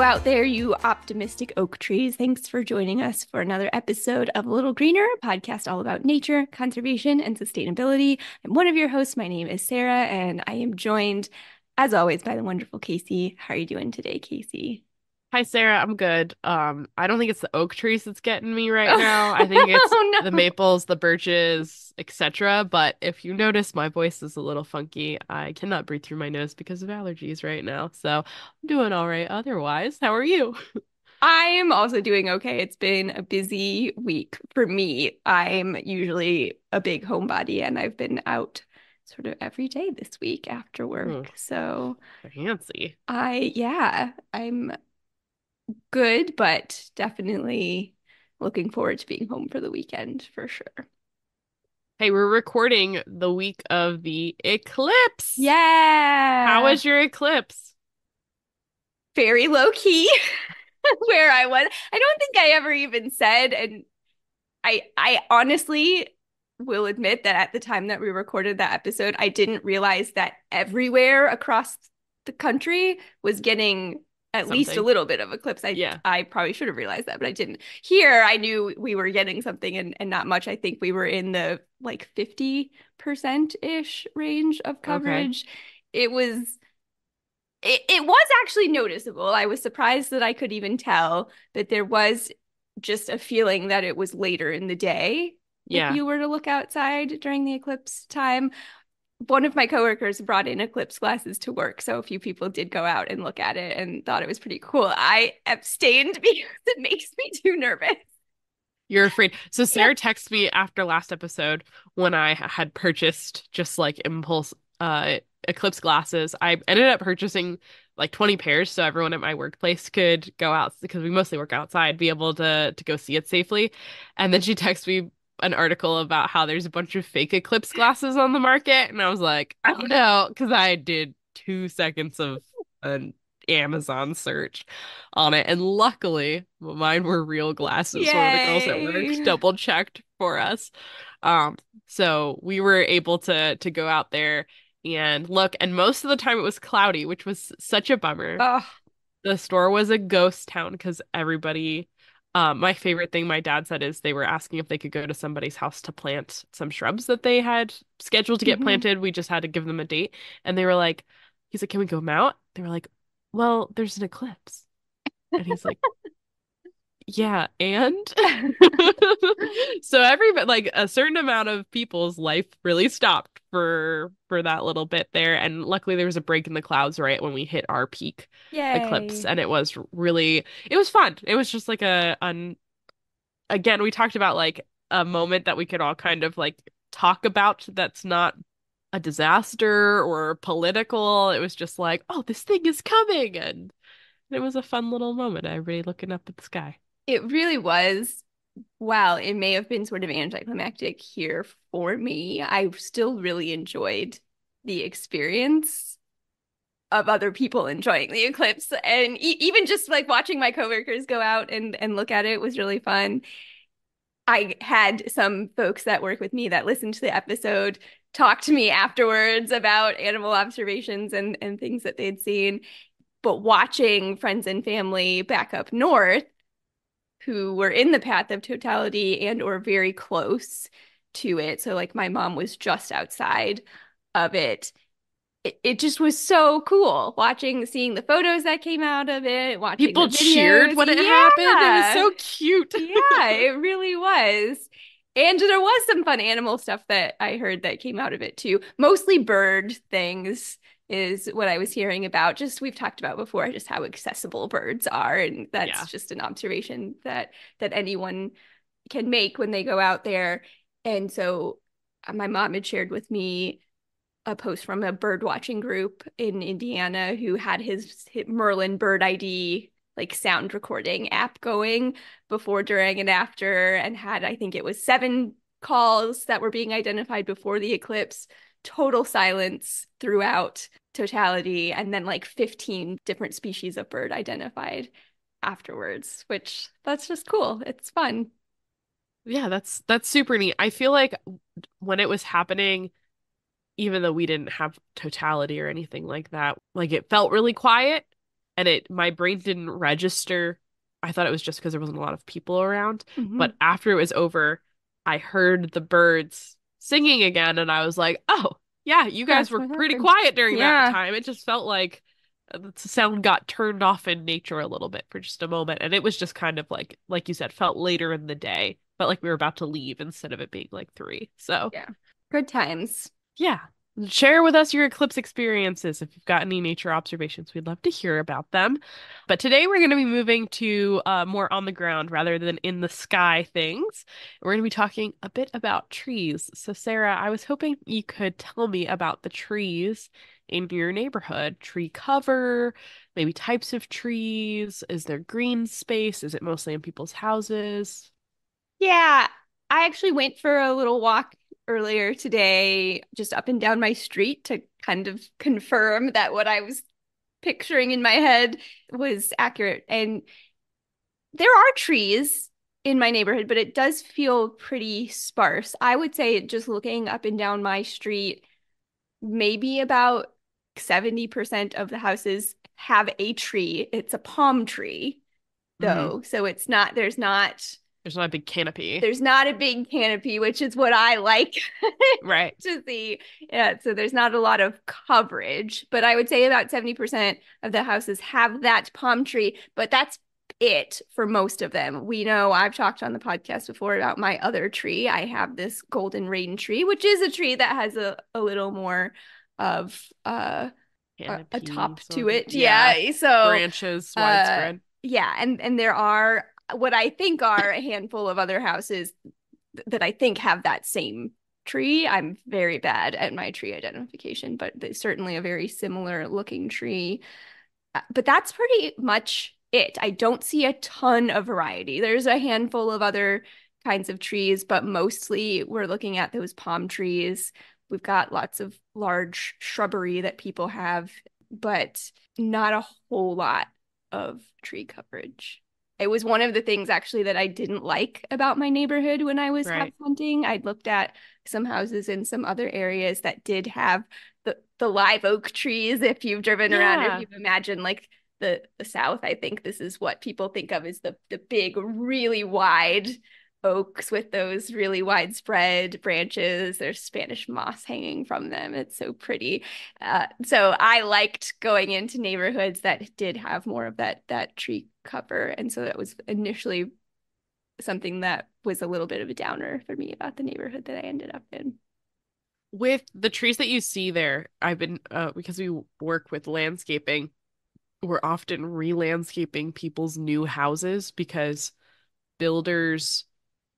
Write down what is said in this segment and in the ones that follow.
Out there, you optimistic oak trees. Thanks for joining us for another episode of A Little Greener, a podcast all about nature, conservation, and sustainability. I'm one of your hosts. My name is Sara, and I am joined, as always, by the wonderful Casey. How are you doing today, Casey? Hi Sara, I'm good. Um, I don't think it's the oak trees that's getting me right now. I think it's Oh, no. the maples, the birches, etc. But if you notice my voice is a little funky, I cannot breathe through my nose because of allergies right now. So I'm doing all right otherwise. How are you? I am also doing okay. It's been a busy week for me. I'm usually a big homebody, and I've been out sort of every day this week after work. Oh. So Fancy. I, yeah, I'm good, but definitely looking forward to being home for the weekend for sure. Hey, we're recording the week of the eclipse. Yeah. How was your eclipse? very low key where I was. I don't think I ever even said, and I I honestly will admit that at the time that we recorded that episode, I didn't realize that everywhere across the country was getting at least a little bit of eclipse. I Yeah. I probably should have realized that, but I didn't. Here, I knew we were getting something and, and not much. I think we were in the like 50% ish range of coverage. It was it, it was actually noticeable. I was surprised that I could even tell, that there was just a feeling that it was later in the day Yeah. if you were to look outside during the eclipse time. One of my coworkers brought in eclipse glasses to work, so a few people did go out and look at it and thought it was pretty cool. I abstained because it makes me too nervous. You're afraid. So Sara texted me after last episode when i had purchased just like impulse uh eclipse glasses. I ended up purchasing like 20 pairs so everyone at my workplace could go out because we mostly work outside, be able to to go see it safely. And then she texted me an article about how there's a bunch of fake eclipse glasses on the market and I was like, I don't know, because I did two seconds of an Amazon search on it. And luckily, mine were real glasses. One of the girls at Yay. work double checked for us. Um, so we were able to to go out there and look, and most of the time it was cloudy, which was such a bummer. Oh, The store was a ghost town because everybody um, my favorite thing my dad said is they were asking if they could go to somebody's house to plant some shrubs that they had scheduled to get Mhm. planted. We just had to give them a date. And they were like, he's like, can we go out? They were like, well, there's an eclipse. And he's like, yeah, and so every like a certain amount of people's life really stopped for for that little bit there. And luckily there was a break in the clouds right when we hit our peak eclipse and it was really it was fun. It was just like a un again we talked about like a moment that we could all kind of like talk about that's not a disaster or political. It was just like oh this thing is coming and it was a fun little moment everybody looking up at the sky It really was. While it may have been sort of anticlimactic here for me, I still really enjoyed the experience of other people enjoying the eclipse. And e- even just like watching my coworkers go out and, and look at it was really fun. I had some folks that work with me that listened to the episode talk to me afterwards about animal observations and, and things that they'd seen. But watching friends and family back up north who were in the path of totality and or very close to it. So like my mom was just outside of it. It, it just was so cool watching, seeing the photos that came out of it, watching people cheered when it Yeah. happened it was so cute yeah, it really was. And there was some fun animal stuff that I heard that came out of it too. Mostly bird things is what I was hearing about. Just we've talked about before, just how accessible birds are, and that's Yeah. just an observation that that anyone can make when they go out there. And so uh, my mom had shared with me a post from a bird watching group in Indiana who had his, his Merlin bird ID like sound recording app going before, during, and after, and had I think it was seven calls that were being identified before the eclipse, total silence throughout totality, and then like 15 different species of bird identified afterwards, which that's just cool. It's fun. Yeah, that's that's super neat. I feel like when it was happening, even though we didn't have totality or anything like that, like it felt really quiet. and it my brain didn't register. I thought it was just because there wasn't a lot of people around. Mhm. But after it was over, I heard the birds singing again, and I was like, "Oh, yeah, you guys That's were pretty happened. quiet during Yeah. that time." It just felt like uh, the sound got turned off in nature a little bit for just a moment, and it was just kind of like, like you said, felt later in the day, felt like we were about to leave instead of it being like three. So Yeah. good times. yeah. Share with us your eclipse experiences. If you've got any nature observations, we'd love to hear about them. But today we're going to be moving to uh, more on the ground rather than in the sky things. We're going to be talking a bit about trees. So, Sara, I was hoping you could tell me about the trees in your neighborhood tree cover, maybe types of trees. Is there green space? Is it mostly in people's houses? Yeah, I actually went for a little walk earlier today, just up and down my street to kind of confirm that what I was picturing in my head was accurate. And there are trees in my neighborhood, but it does feel pretty sparse. I would say just looking up and down my street, maybe about 70% of the houses have a tree. It's a palm tree, mm-hmm. though. So it's not, there's not, There's not a big canopy. there's not a big canopy, which is what I like Right. to see. Yeah, so there's not a lot of coverage, but I would say about 70% of the houses have that palm tree, but that's it for most of them. We know I've talked on the podcast before about my other tree. I have this golden rain tree, which is a tree that has a, a little more of uh, a, a top to it. Yeah. So branches uh, widespread. yeah, and and there are what I think are a handful of other houses th- that I think have that same tree. I'm very bad at my tree identification, but certainly a very similar looking tree. Uh, But that's pretty much it. I don't see a ton of variety. There's a handful of other kinds of trees, but mostly we're looking at those palm trees. We've got lots of large shrubbery that people have, but not a whole lot of tree coverage. It was one of the things actually that I didn't like about my neighborhood when I was house Right. hunting. I'd looked at some houses in some other areas that did have the the live oak trees. If you've driven around, or Yeah. if you imagine like the the South, I think this is what people think of as the the big, really wide oaks with those really widespread branches. There's Spanish moss hanging from them. It's so pretty. Uh, so I liked going into neighborhoods that did have more of that that tree cover, and so that was initially something that was a little bit of a downer for me about the neighborhood that I ended up in. With the trees that you see there, I've been uh because we work with landscaping, we're often re-landscaping people's new houses because builders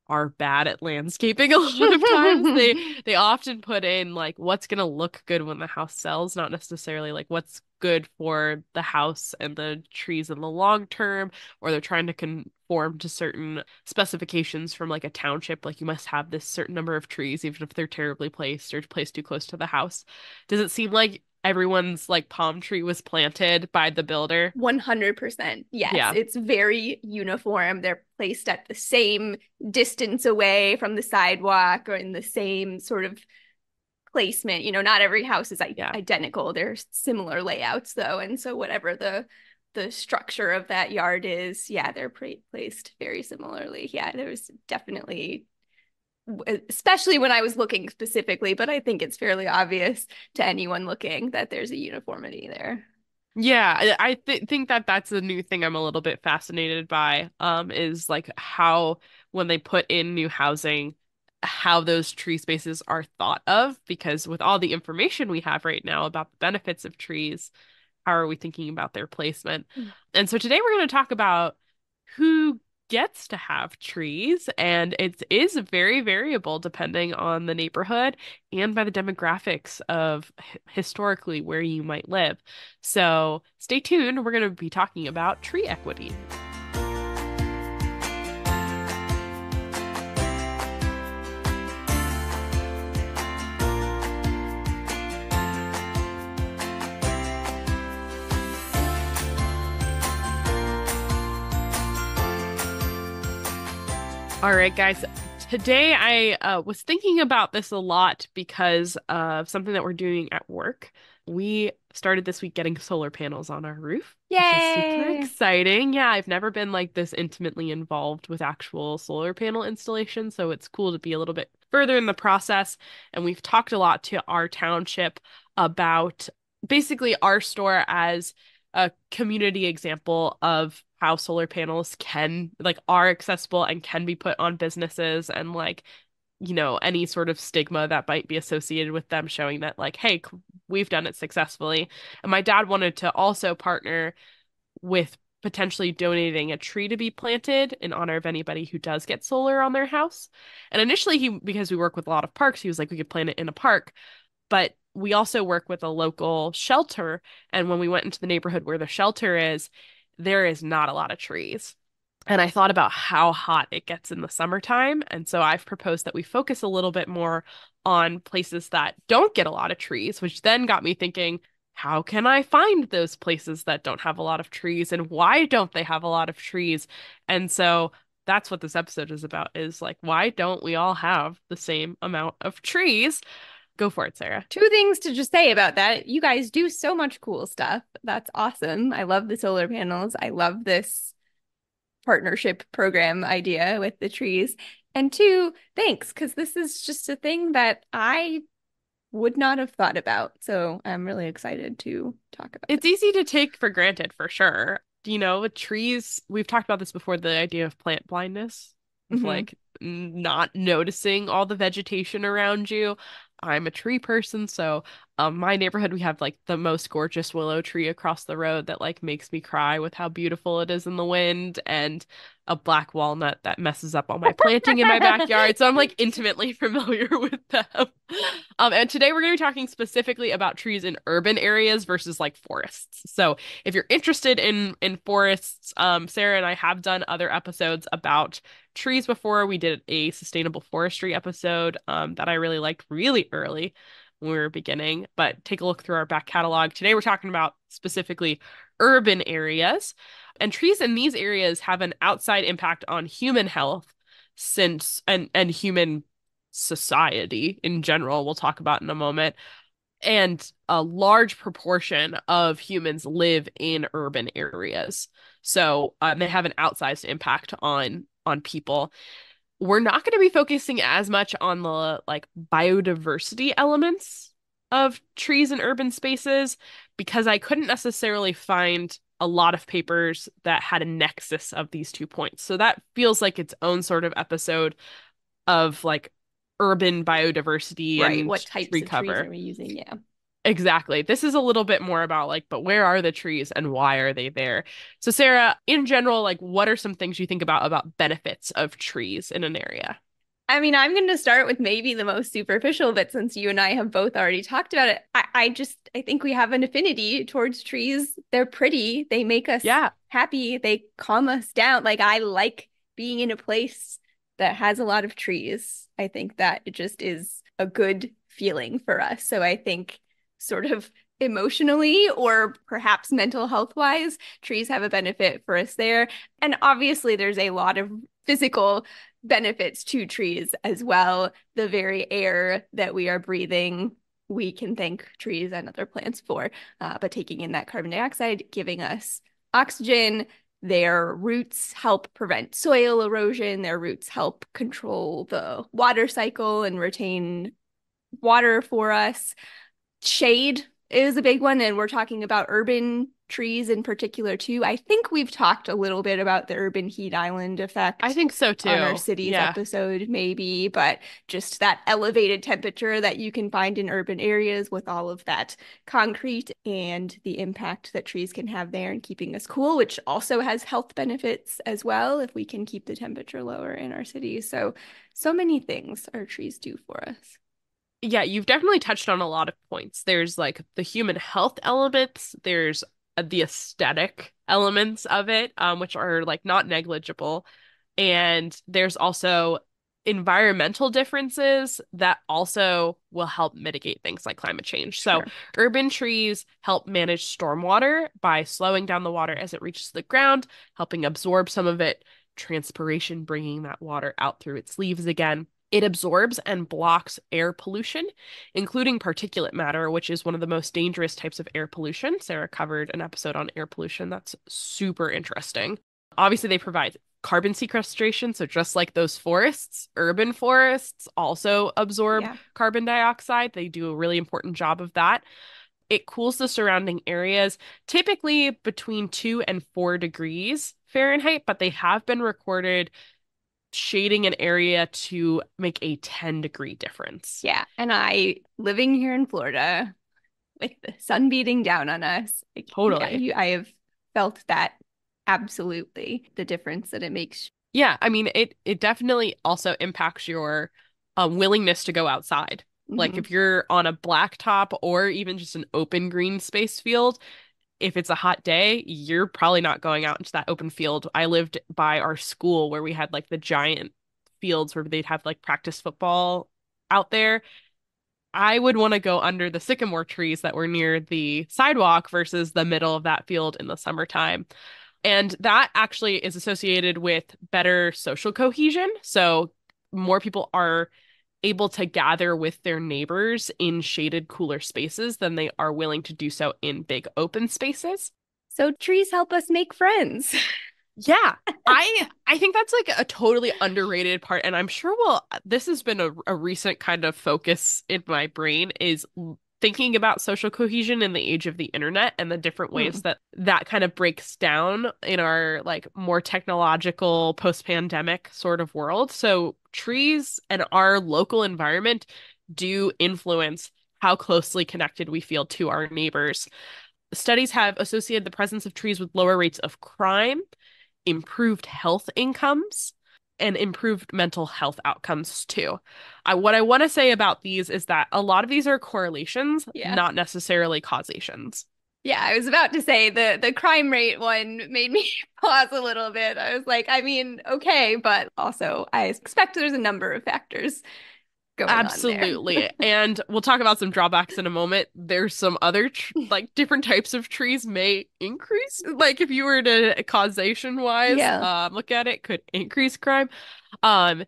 are bad at landscaping a lot of times. They they often put in like what's gonna look good when the house sells, not necessarily like what's good for the house and the trees in the long term, or they're trying to conform to certain specifications from like a township, like you must have this certain number of trees, even if they're terribly placed or placed too close to the house. Does it seem like everyone's like palm tree was planted by the builder? 100%. Yes, Yeah. it's very uniform. They're placed at the same distance away from the sidewalk or in the same sort of placement. You know, not every house is Yeah. identical. They're similar layouts though, and so whatever the the structure of that yard is, yeah, they're pra- placed very similarly. Yeah, there's definitely especially when I was looking specifically, but I think it's fairly obvious to anyone looking that there's a uniformity there. Yeah, I I th think that that's a new thing I'm a little bit fascinated by, um, is like how when they put in new housing, how those tree spaces are thought of, because with all the information we have right now about the benefits of trees, how are we thinking about their placement? Mm. And so today we're going to talk about who gets to have trees, and it is very variable depending on the neighborhood and by the demographics of h- historically where you might live. So stay tuned. We're going to be talking about tree equity. All right, guys. Today, I uh, was thinking about this a lot because of something that we're doing at work. We started this week getting solar panels on our roof, is super exciting. Yeah, I've never been like this intimately involved with actual solar panel installation, so it's cool to be a little bit further in the process. And we've talked a lot to our township about basically our store as a community example of how solar panels can like are accessible and can be put on businesses and like you know any sort of stigma that might be associated with them showing that like hey we've done it successfully. And my dad wanted to also partner with potentially donating a tree to be planted in honor of anybody who does get solar on their house. And initially he because we work with a lot of parks he was like we could plant it in a park. But we also work with a local shelter. And when we went into the neighborhood where the shelter is, there is not a lot of trees. And I thought about how hot it gets in the summertime. And so I've proposed that we focus a little bit more on places that don't get a lot of trees, which then got me thinking, how can I find those places that don't have a lot of trees and why don't they have a lot of trees? And so that's what this episode is about is like, why don't we all have the same amount of trees? Go for it, Sara. Two things to just say about that. You guys do so much cool stuff. That's awesome. I love the solar panels. I love this partnership program idea with the trees. And two, thanks, because this is just a thing that I would not have thought about. So I'm really excited to talk about It's easy to take for granted for sure. You know, with trees, we've talked about this before, the idea of plant blindness. Mhm. like not noticing all the vegetation around you. I'm a tree person, so um my neighborhood we have like the most gorgeous willow tree across the road that like makes me cry with how beautiful it is in the wind and a black walnut that messes up all my planting in my backyard. So I'm like intimately familiar with them. Um and today we're going to be talking specifically about trees in urban areas versus like forests. So if you're interested in in forests, um Sara and I have done other episodes about trees before. We did a sustainable forestry episode um, that I really liked really early when we were beginning, but take a look through our back catalog. Today we're talking about specifically urban areas. And trees in these areas have an outside impact on human health since and and human society in general, we'll talk about in a moment. And a large proportion of humans live in urban areas. So um, they have an outsized impact on on people. We're not going to be focusing as much on the like biodiversity elements of trees in urban spaces because I couldn't necessarily find a lot of papers that had a nexus of these two points. So that feels like its own sort of episode of like urban biodiversity right. and What types tree of trees are we using? Yeah. Exactly. This is a little bit more about like, but where are the trees and why are they there? So, Sara, in general, like, what are some things you think about about benefits of trees in an area? I mean, I'm going to start with maybe the most superficial, but since you and I have both already talked about it, I, I just I think we have an affinity towards trees. They're pretty. They make us Yeah. happy. They calm us down. Like I like being in a place that has a lot of trees. I think that it just is a good feeling for us. So I think sort of emotionally or perhaps mental health wise, trees have a benefit for us there. And obviously, there's a lot of physical benefits to trees as well. The very air that we are breathing, we can thank trees and other plants for, uh, but taking in that carbon dioxide, giving us oxygen. Their roots help prevent soil erosion. Their roots help control the water cycle and retain water for us. Shade is a big one, and we're talking about urban trees in particular too. I think we've talked a little bit about the urban heat island effect. I think so too. On our cities yeah. episode, maybe, but just that elevated temperature that you can find in urban areas with all of that concrete and the impact that trees can have there in keeping us cool, which also has health benefits as well if we can keep the temperature lower in our cities. So, so many things our trees do for us. Yeah, you've definitely touched on a lot of points. There's like the human health elements, there's uh, the aesthetic elements of it, um, which are like not negligible. And there's also environmental differences that also will help mitigate things like climate change. So, Sure. urban trees help manage stormwater by slowing down the water as it reaches the ground, helping absorb some of it, transpiration, bringing that water out through its leaves again. It absorbs and blocks air pollution, including particulate matter, which is one of the most dangerous types of air pollution. Sara covered an episode on air pollution that's super interesting. Obviously, they provide carbon sequestration. So, just like those forests, urban forests also absorb yeah. carbon dioxide. They do a really important job of that. It cools the surrounding areas, typically between two and four degrees Fahrenheit, but they have been recorded shading an area to make a 10 degree difference. Yeah. And I, living here in Florida with the sun beating down on us, like, totally. Yeah, I have felt that absolutely the difference that it makes. Yeah. I mean, it, it definitely also impacts your um, willingness to go outside. Mm-hmm. Like if you're on a blacktop or even just an open green space field, if it's a hot day, you're probably not going out into that open field. I lived by our school where we had like the giant fields where they'd have like practice football out there. I would want to go under the sycamore trees that were near the sidewalk versus the middle of that field in the summertime. And that actually is associated with better social cohesion. So more people are able to gather with their neighbors in shaded, cooler spaces than they are willing to do so in big open spaces. So trees help us make friends. Yeah, I I think that's like a totally underrated part, and I'm sure well, this has been a, a recent kind of focus in my brain is thinking about social cohesion in the age of the internet and the different ways mm. that that kind of breaks down in our like more technological post-pandemic sort of world so trees and our local environment do influence how closely connected we feel to our neighbors studies have associated the presence of trees with lower rates of crime improved health incomes and improved mental health outcomes too. I, what I want to say about these is that a lot of these are correlations, yeah. not necessarily causations. Yeah, I was about to say the the crime rate one made me pause a little bit. I was like, I mean, okay, but also I expect there's a number of factors Absolutely. and we'll talk about some drawbacks in a moment. There's some other tr- like different types of trees may increase like if you were to causation wise yeah. um look at it could increase crime. Um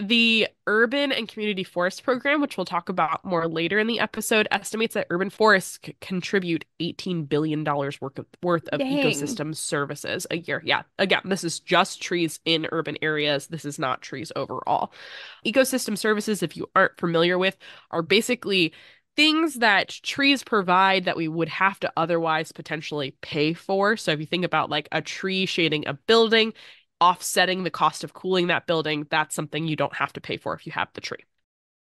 the Urban and Community Forest Program, which we'll talk about more later in the episode, estimates that urban forests contribute $18 billion worth of, worth of ecosystem services a year. Yeah, again, this is just trees in urban areas. This is not trees overall. Ecosystem services, if you aren't familiar with, are basically things that trees provide that we would have to otherwise potentially pay for. So if you think about like a tree shading a building, offsetting the cost of cooling that building, that's something you don't have to pay for if you have the tree.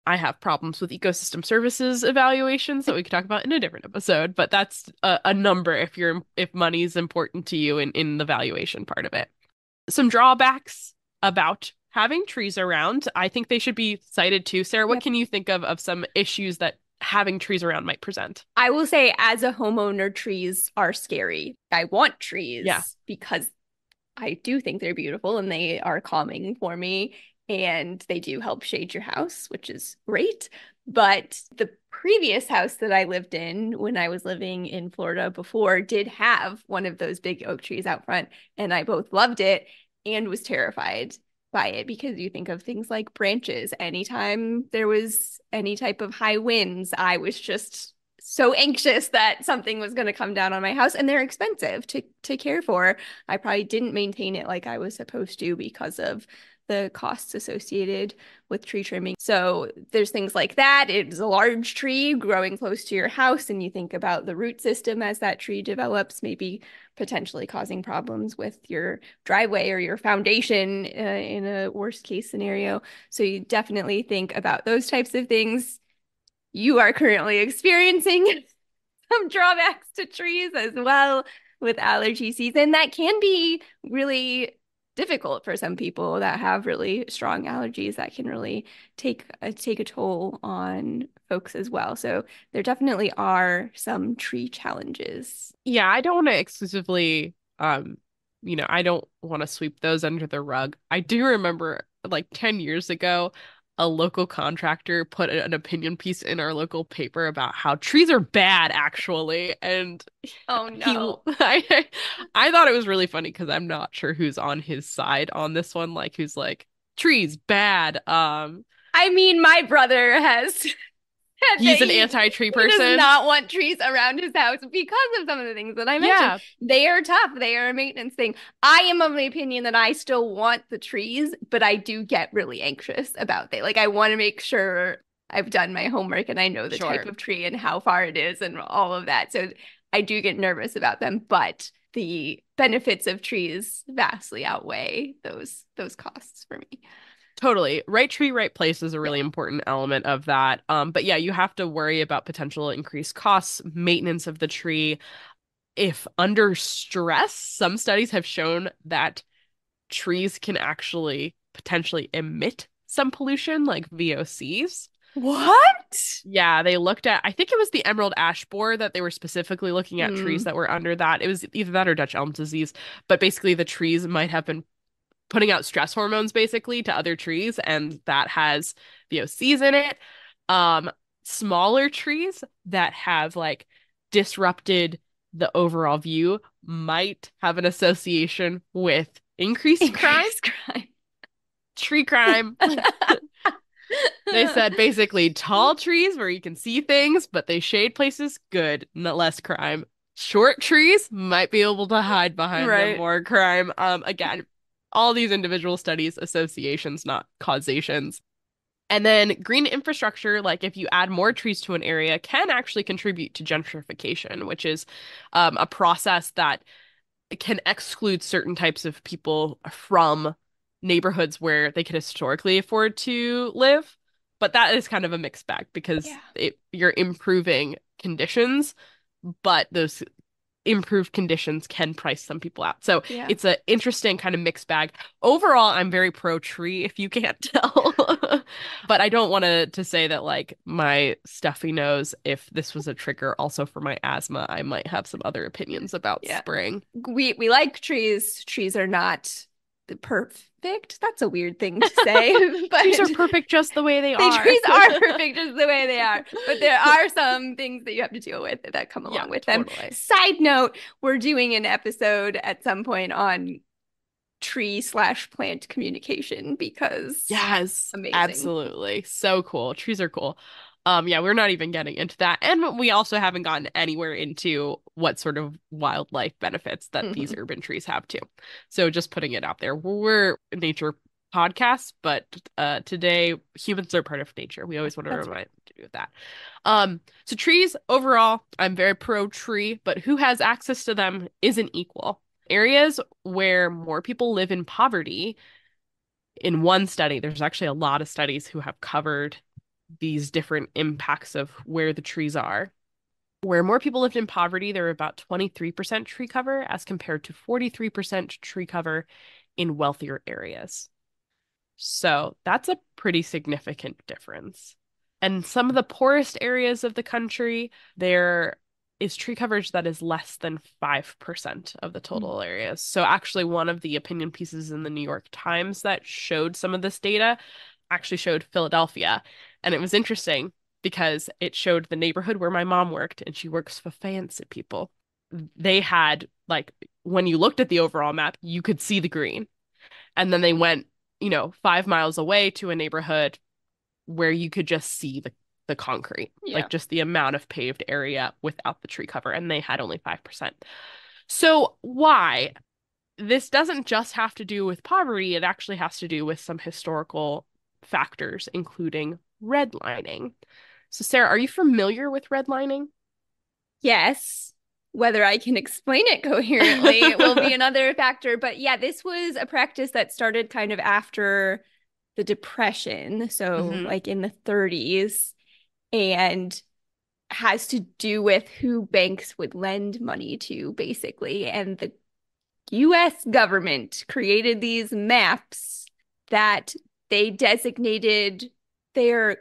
I have problems with ecosystem services evaluations that we could talk about in a different episode, but that's a, a number if you're if money is important to you in, in the valuation part of it. Some drawbacks about having trees around. I think they should be cited too. Sara, what yep. can you think of of some issues that having trees around might present? I will say as a homeowner, trees are scary. I want trees yeah. because I do think they're beautiful and they are calming for me and they do help shade your house, which is great. But the previous house that I lived in when I was living in Florida before did have one of those big oak trees out front. And I both loved it and was terrified by it because you think of things like branches. Anytime there was any type of high winds, I was just so anxious that something was going to come down on my house and they're expensive to to care for. I probably didn't maintain it like I was supposed to because of the costs associated with tree trimming. So there's things like that. It's a large tree growing close to your house, and you think about the root system as that tree develops, maybe potentially causing problems with your driveway or your foundation uh, in a worst case scenario. So you definitely think about those types of things you are currently experiencing some drawbacks to trees as well with allergy season. That can be really difficult for some people that have really strong allergies that can really take a, take a toll on folks as well. So there definitely are some tree challenges. Yeah, I don't want to exclusively um you know, I don't want to sweep those under the rug. I do remember like 10 years ago a local contractor put an opinion piece in our local paper about how trees are bad actually and oh no. He, I, I thought it was really funny because i'm not sure who's on his side on this one like who's like trees bad um i mean my brother has He's an anti-tree person. He does not want trees around his house because of some of the things that I mentioned. Yeah. They are tough. They are a maintenance thing. I am of the opinion that I still want the trees, but I do get really anxious about they. Like I want to make sure I've done my homework and I know the sure. type of tree and how far it is and all of that. So I do get nervous about them, but the benefits of trees vastly outweigh those those costs for me. Totally. Right tree, right place is a really important element of that. Um, but yeah, you have to worry about potential increased costs, maintenance of the tree. If under stress, some studies have shown that trees can actually potentially emit some pollution like VOCs. What? Yeah, they looked at I think it was the emerald ash borer that they were specifically looking at mm. trees that were under that. It was either that or Dutch elm disease, but basically the trees might have been putting out stress hormones basically to other trees and that has VOCs in it. Um smaller trees that have like disrupted the overall view might have an association with increased, increased crime, crime. tree crime. they said basically tall trees where you can see things, but they shade places, good, not less crime. Short trees might be able to hide behind right. them more crime. Um, again, all these individual studies, associations, not causations. And then green infrastructure, like if you add more trees to an area, can actually contribute to gentrification, which is um, a process that can exclude certain types of people from neighborhoods where they could historically afford to live. But that is kind of a mixed bag because yeah. it, you're improving conditions, but those improved conditions can price some people out. So yeah. it's an interesting kind of mixed bag. Overall, I'm very pro tree, if you can't tell. but I don't want to to say that like my stuffy nose, if this was a trigger also for my asthma, I might have some other opinions about yeah. spring. We we like trees. Trees are not perfect. That's a weird thing to say. but trees are perfect just the way they are. Trees are perfect just the way they are. But there are some things that you have to deal with that come along yeah, with totally. them. Side note, we're doing an episode at some point on tree slash plant communication because yes amazing. absolutely so cool trees are cool um, yeah, we're not even getting into that. And we also haven't gotten anywhere into what sort of wildlife benefits that mm-hmm. these urban trees have too. So just putting it out there. We're nature podcasts, but uh, today humans are part of nature. We always want to That's remind right. to do that. Um, so trees overall, I'm very pro tree, but who has access to them isn't equal. Areas where more people live in poverty, in one study, there's actually a lot of studies who have covered these different impacts of where the trees are. Where more people lived in poverty, there were about 23% tree cover as compared to 43% tree cover in wealthier areas. So that's a pretty significant difference. And some of the poorest areas of the country, there is tree coverage that is less than 5% of the total mm. areas. So, actually, one of the opinion pieces in the New York Times that showed some of this data actually showed Philadelphia. And it was interesting because it showed the neighborhood where my mom worked, and she works for fancy people. They had, like, when you looked at the overall map, you could see the green. And then they went, you know, five miles away to a neighborhood where you could just see the, the concrete, yeah. like just the amount of paved area without the tree cover. And they had only 5%. So, why? This doesn't just have to do with poverty, it actually has to do with some historical factors, including redlining. So, Sara, are you familiar with redlining? Yes. Whether I can explain it coherently will be another factor. But yeah, this was a practice that started kind of after the Depression. So, mm-hmm. like in the 30s, and has to do with who banks would lend money to, basically. And the US government created these maps that they designated their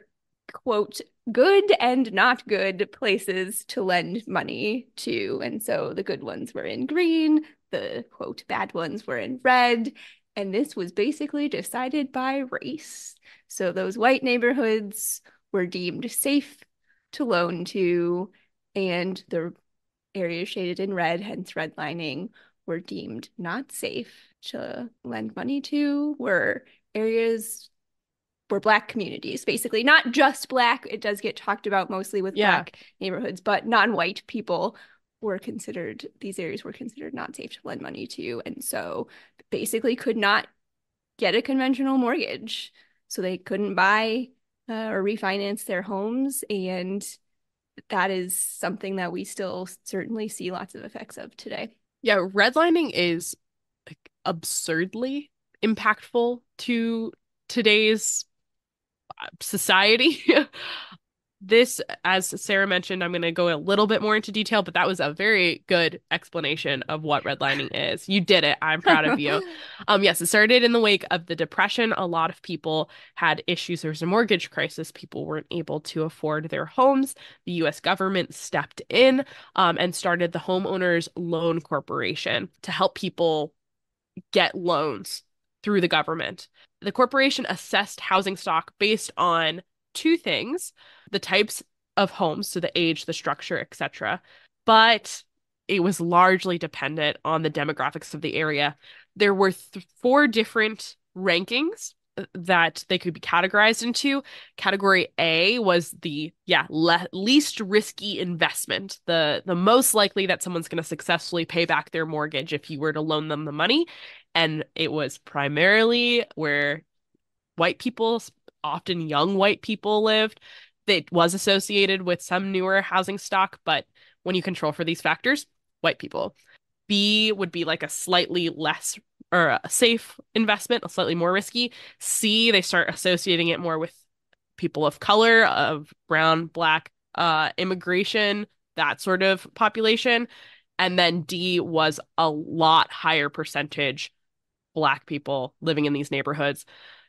quote good and not good places to lend money to and so the good ones were in green the quote bad ones were in red And this was basically decided by race. So those white neighborhoods were deemed safe to loan to, and the areas shaded in red, hence redlining, were deemed not safe to lend money to, were areas were black communities, basically. Not just black, it does get talked about mostly with yeah. black neighborhoods, but non-white people were considered these areas were considered not safe to lend money to. And so basically could not get a conventional mortgage. So they couldn't buy uh, or refinance their homes. And that is something that we still certainly see lots of effects of today. Yeah, redlining is like, absurdly impactful to today's society. this, as Sara mentioned, I'm going to go a little bit more into detail, but that was a very good explanation of what redlining is. You did it. I'm proud of you. um, yes, it started in the wake of the Depression. A lot of people had issues. There was a mortgage crisis. People weren't able to afford their homes. The U.S. government stepped in um, and started the Homeowners Loan Corporation to help people get loans through the government. The corporation assessed housing stock based on two things the types of homes, so the age, the structure, etc. But it was largely dependent on the demographics of the area. There were th- four different rankings uh, that they could be categorized into. Category A was the yeah le- least risky investment, the the most likely that someone's going to successfully pay back their mortgage if you were to loan them the money, and it was primarily where white people often young white people lived. It was associated with some newer housing stock, but when you control for these factors, white people. B would be like a slightly less or a safe investment, a slightly more risky. C, they start associating it more with people of color, of brown, black, uh, immigration, that sort of population. And then D was a lot higher percentage black people living in these neighborhoods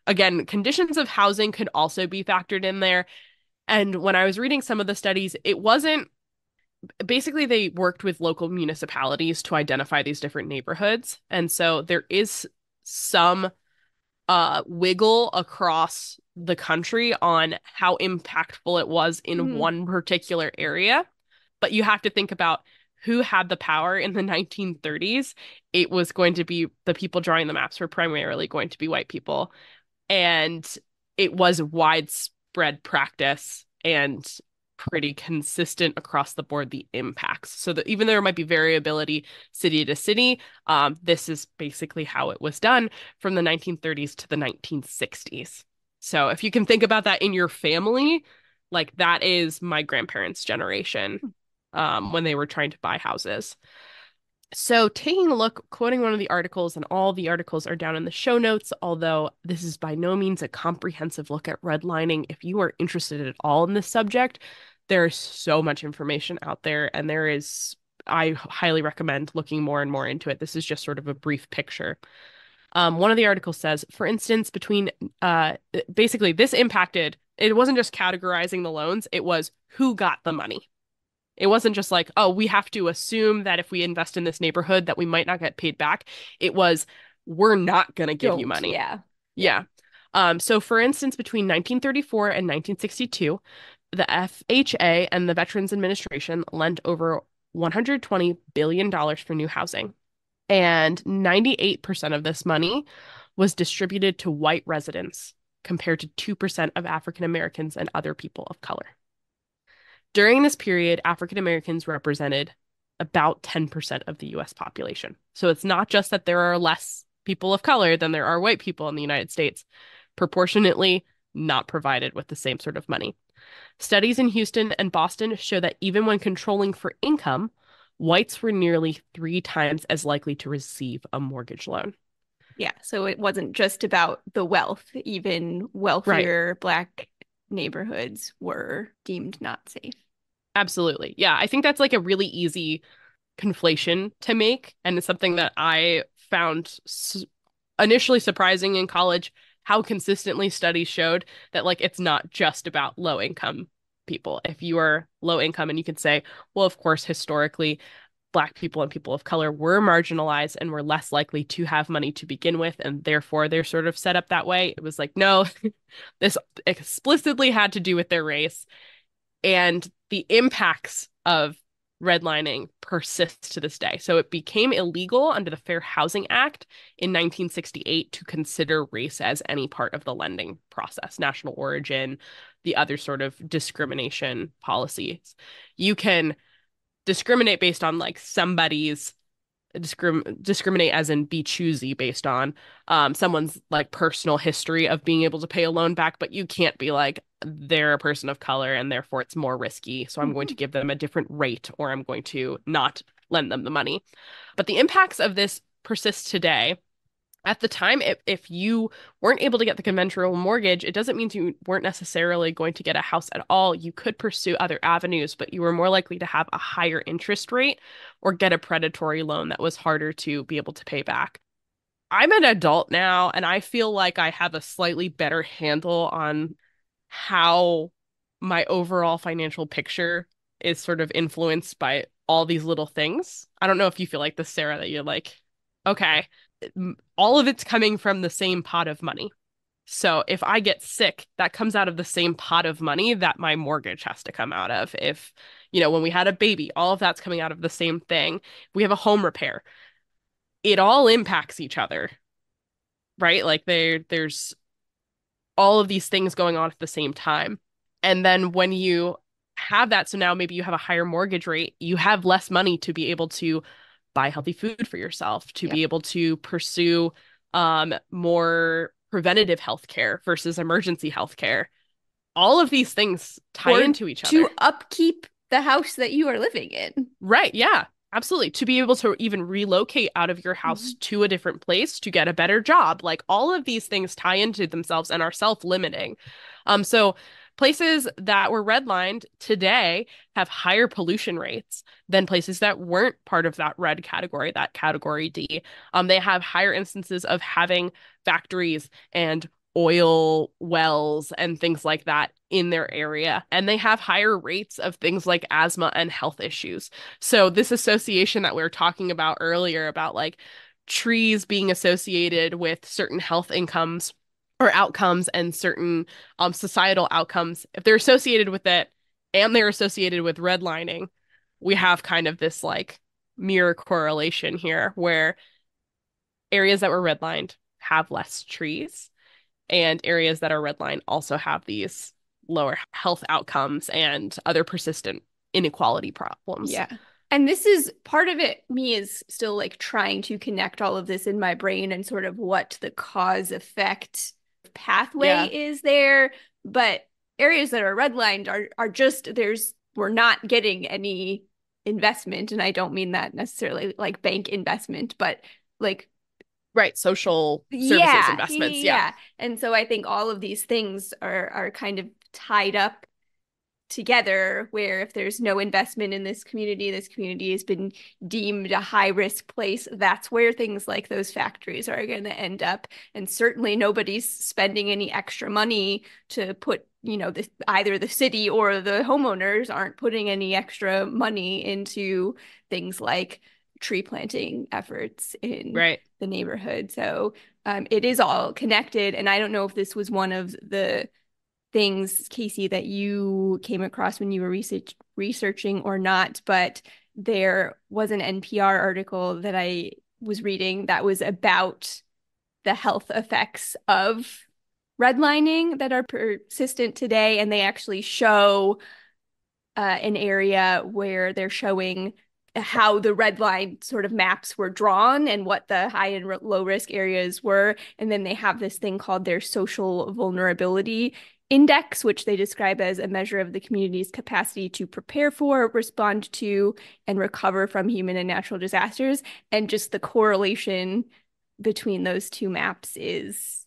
again, conditions of housing could also be factored in there. And when I was reading some of the studies, it wasn't basically they worked with local municipalities to identify these different neighborhoods. And so there is some uh wiggle across the country on how impactful it was in mm-hmm. one particular area. But you have to think about who had the power in the 1930s. It was going to be the people drawing the maps were primarily going to be white people and it was widespread practice and pretty consistent across the board the impacts so that even though there might be variability city to city um, this is basically how it was done from the 1930s to the 1960s so if you can think about that in your family like that is my grandparents generation hmm. Um, when they were trying to buy houses so, taking a look, quoting one of the articles, and all the articles are down in the show notes, although this is by no means a comprehensive look at redlining. If you are interested at all in this subject, there's so much information out there, and there is, I highly recommend looking more and more into it. This is just sort of a brief picture. Um, one of the articles says, for instance, between uh, basically this impacted, it wasn't just categorizing the loans, it was who got the money. It wasn't just like, oh, we have to assume that if we invest in this neighborhood that we might not get paid back. It was we're not going to give Don't, you money. Yeah. Yeah. Um, so for instance, between 1934 and 1962, the FHA and the Veterans Administration lent over 120 billion dollars for new housing. And 98% of this money was distributed to white residents compared to 2% of African Americans and other people of color. During this period, African Americans represented about 10% of the US population. So it's not just that there are less people of color than there are white people in the United States, proportionately not provided with the same sort of money. Studies in Houston and Boston show that even when controlling for income, whites were nearly three times as likely to receive a mortgage loan. Yeah, so it wasn't just about the wealth, even wealthier right. Black neighborhoods were deemed not safe. Absolutely. Yeah, I think that's like a really easy conflation to make and it's something that I found su- initially surprising in college how consistently studies showed that like it's not just about low income people. If you are low income and you could say, well, of course, historically, Black people and people of color were marginalized and were less likely to have money to begin with. And therefore, they're sort of set up that way. It was like, no, this explicitly had to do with their race. And the impacts of redlining persists to this day. So it became illegal under the Fair Housing Act in 1968 to consider race as any part of the lending process, national origin, the other sort of discrimination policies. You can discriminate based on like somebody's discrim- discriminate as in be choosy based on um someone's like personal history of being able to pay a loan back but you can't be like they're a person of color and therefore it's more risky. So i'm mm-hmm. going to give them a different rate or i'm going to not lend them the money. But the impacts of this persist today at the time, if, if you weren't able to get the conventional mortgage, it doesn't mean you weren't necessarily going to get a house at all. You could pursue other avenues, but you were more likely to have a higher interest rate or get a predatory loan that was harder to be able to pay back. I'm an adult now, and I feel like I have a slightly better handle on how my overall financial picture is sort of influenced by all these little things. I don't know if you feel like this, Sara, that you're like, okay, all of it's coming from the same pot of money. So if I get sick, that comes out of the same pot of money that my mortgage has to come out of. If, you know, when we had a baby, all of that's coming out of the same thing. We have a home repair. It all impacts each other. Right? Like there there's all of these things going on at the same time. And then when you have that, so now maybe you have a higher mortgage rate, you have less money to be able to buy healthy food for yourself, to be able to pursue um, more preventative health care versus emergency health care. All of these things tie or into each other. To upkeep the house that you are living in. Right. Yeah. Absolutely. To be able to even relocate out of your house mm-hmm. to a different place to get a better job. Like all of these things tie into themselves and are self limiting. Um, so Places that were redlined today have higher pollution rates than places that weren't part of that red category, that category D. Um, they have higher instances of having factories and oil wells and things like that in their area. And they have higher rates of things like asthma and health issues. So, this association that we were talking about earlier about like trees being associated with certain health incomes or outcomes and certain um, societal outcomes, if they're associated with it and they're associated with redlining, we have kind of this like mirror correlation here where areas that were redlined have less trees and areas that are redlined also have these lower health outcomes and other persistent inequality problems. Yeah. And this is part of it, me is still like trying to connect all of this in my brain and sort of what the cause effect pathway yeah. is there, but areas that are redlined are are just there's we're not getting any investment and I don't mean that necessarily like bank investment, but like right social services yeah, investments yeah. yeah and so i think all of these things are are kind of tied up together where if there's no investment in this community this community has been deemed a high risk place that's where things like those factories are going to end up and certainly nobody's spending any extra money to put you know this either the city or the homeowners aren't putting any extra money into things like tree planting efforts in right. the neighborhood so um, it is all connected and i don't know if this was one of the things, Casey, that you came across when you were research researching or not, but there was an NPR article that I was reading that was about the health effects of redlining that are persistent today. And they actually show uh, an area where they're showing how the red line sort of maps were drawn and what the high and low risk areas were. And then they have this thing called their social vulnerability index, which they describe as a measure of the community's capacity to prepare for, respond to, and recover from human and natural disasters. And just the correlation between those two maps is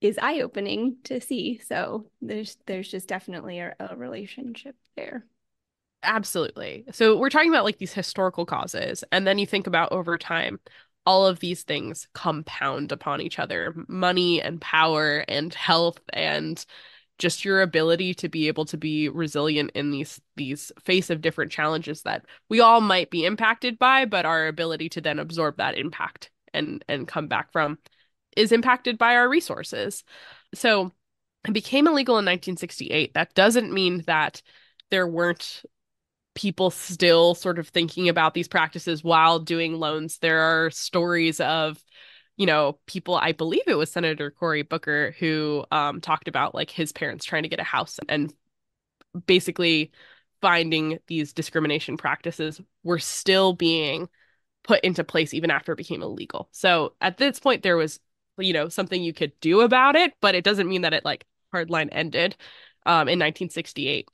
is eye-opening to see. So there's there's just definitely a, a relationship there. Absolutely. So we're talking about like these historical causes, and then you think about over time, all of these things compound upon each other money and power and health and just your ability to be able to be resilient in these these face of different challenges that we all might be impacted by, but our ability to then absorb that impact and and come back from is impacted by our resources. So it became illegal in 1968. That doesn't mean that there weren't people still sort of thinking about these practices while doing loans. There are stories of, you know, people, I believe it was Senator Cory Booker who um, talked about like his parents trying to get a house and basically finding these discrimination practices were still being put into place even after it became illegal. So at this point, there was, you know, something you could do about it, but it doesn't mean that it like hardline ended um, in 1968.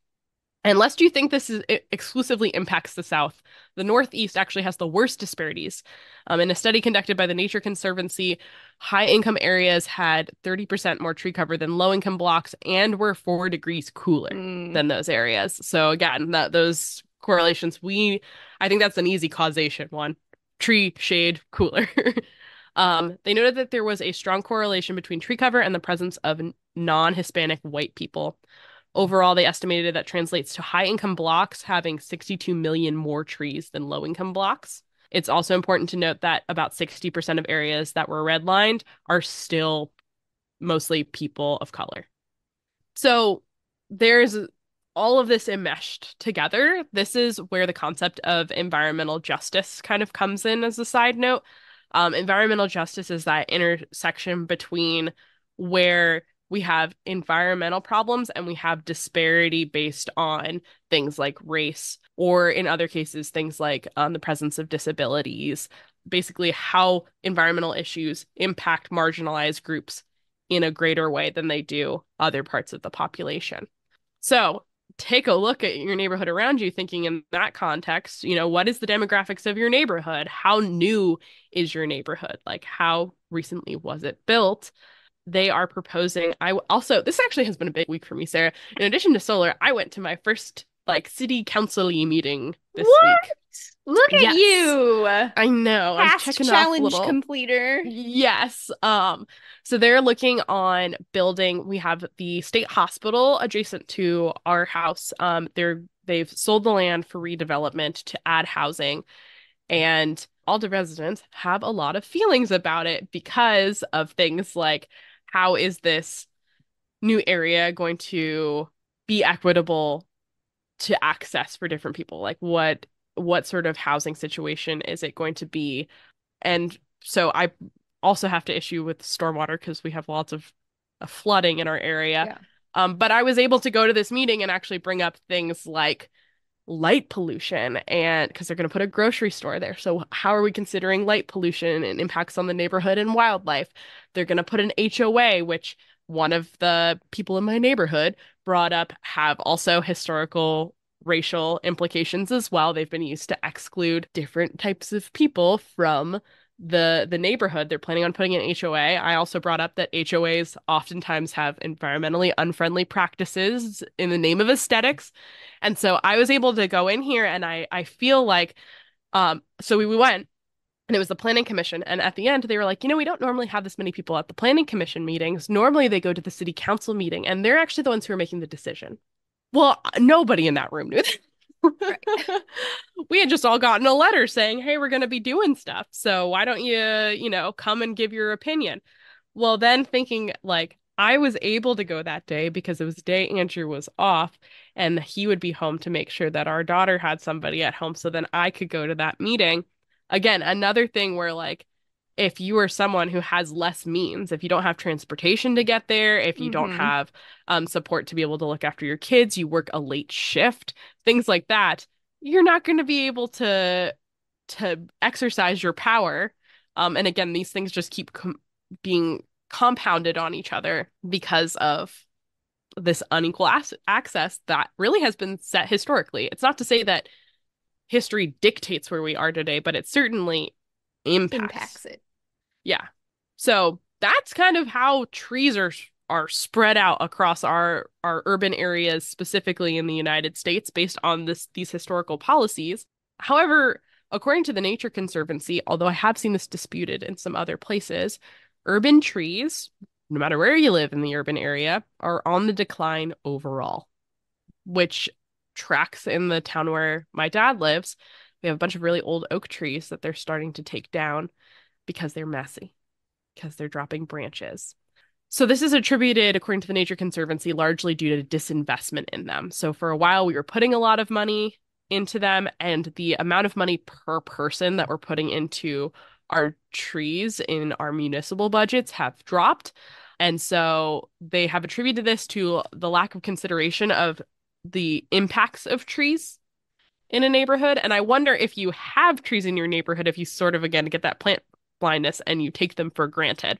And lest you think this is exclusively impacts the South, the Northeast actually has the worst disparities. Um, in a study conducted by the Nature Conservancy, high income areas had 30% more tree cover than low income blocks and were four degrees cooler mm. than those areas. So again, that those correlations, we I think that's an easy causation one. Tree shade cooler. um, they noted that there was a strong correlation between tree cover and the presence of non-Hispanic white people. Overall, they estimated that translates to high income blocks having 62 million more trees than low income blocks. It's also important to note that about 60% of areas that were redlined are still mostly people of color. So there's all of this enmeshed together. This is where the concept of environmental justice kind of comes in as a side note. Um, environmental justice is that intersection between where we have environmental problems and we have disparity based on things like race or in other cases things like um, the presence of disabilities. Basically how environmental issues impact marginalized groups in a greater way than they do other parts of the population. So take a look at your neighborhood around you thinking in that context you know what is the demographics of your neighborhood? How new is your neighborhood? Like how recently was it built they are proposing i also this actually has been a big week for me sara in addition to solar i went to my first like city council meeting this what? week Look at yes. you. I know. Past I'm checking challenge off little... completer. Yes. Um so they're looking on building we have the state hospital adjacent to our house. Um they're they've sold the land for redevelopment to add housing and all the residents have a lot of feelings about it because of things like how is this new area going to be equitable to access for different people? Like what what sort of housing situation is it going to be? And so i also have to issue with stormwater because we have lots of uh, flooding in our area. Yeah. um but i was able to go to this meeting and actually bring up things like light pollution and because they're going to put a grocery store there. So how are we considering light pollution and impacts on the neighborhood and wildlife? They're going to put an HOA which one of the people in my neighborhood brought up have also historical racial implications as well. They've been used to exclude different types of people from the the neighborhood they're planning on putting in HOA. I also brought up that HOAs oftentimes have environmentally unfriendly practices in the name of aesthetics. And so I was able to go in here and I I feel like um so we, we went and it was the planning commission. And at the end they were like you know we don't normally have this many people at the planning commission meetings. Normally they go to the city council meeting. And they're actually the ones who are making the decision. Well nobody in that room knew that Right. we had just all gotten a letter saying, "Hey, we're going to be doing stuff. So why don't you, you know, come and give your opinion?" Well, then thinking like I was able to go that day because it was the day Andrew was off and he would be home to make sure that our daughter had somebody at home so then I could go to that meeting. Again, another thing where like if you are someone who has less means, if you don't have transportation to get there, if you mm-hmm. don't have um, support to be able to look after your kids, you work a late shift, things like that, you're not going to be able to to exercise your power. Um, and again, these things just keep com- being compounded on each other because of this unequal as- access that really has been set historically. It's not to say that history dictates where we are today, but it certainly impacts, impacts it. Yeah. So that's kind of how trees are are spread out across our our urban areas specifically in the United States based on this these historical policies. However, according to the Nature Conservancy, although I have seen this disputed in some other places, urban trees no matter where you live in the urban area, are on the decline overall, which tracks in the town where my dad lives. We have a bunch of really old oak trees that they're starting to take down because they're messy, because they're dropping branches. So this is attributed, according to the Nature Conservancy, largely due to disinvestment in them. So for a while, we were putting a lot of money into them, and the amount of money per person that we're putting into our trees in our municipal budgets have dropped. And so they have attributed this to the lack of consideration of the impacts of trees in a neighborhood. And I wonder if you have trees in your neighborhood, if you sort of again get that plant blindness and you take them for granted.